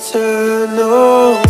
Eternal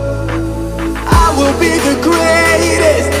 will be the greatest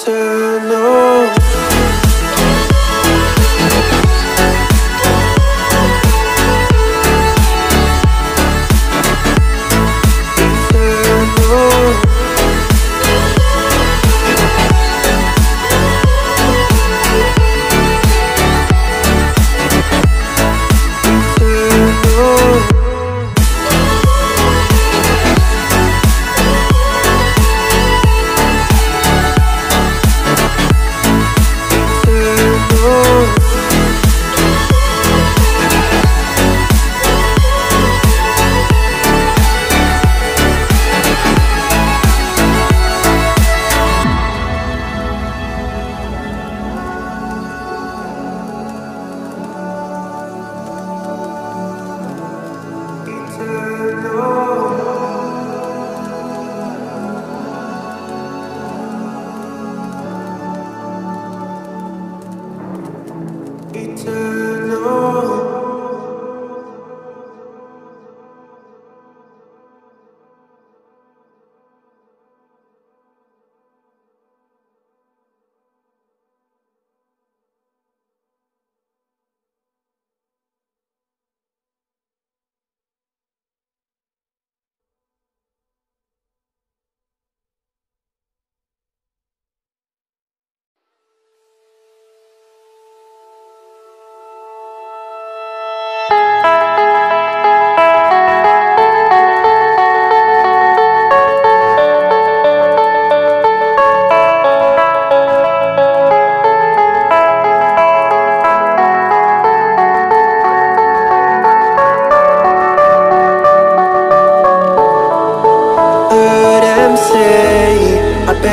eternal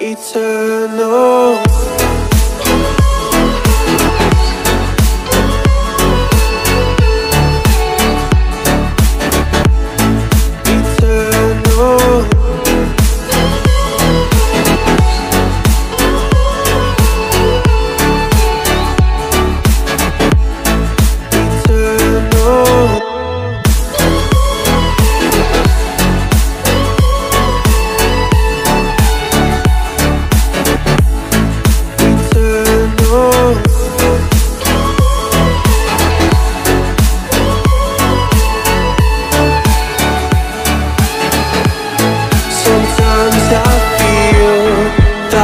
Eternal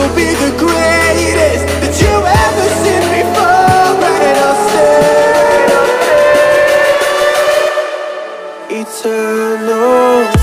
will be the greatest that you ever seen before And I'll stay. Eternal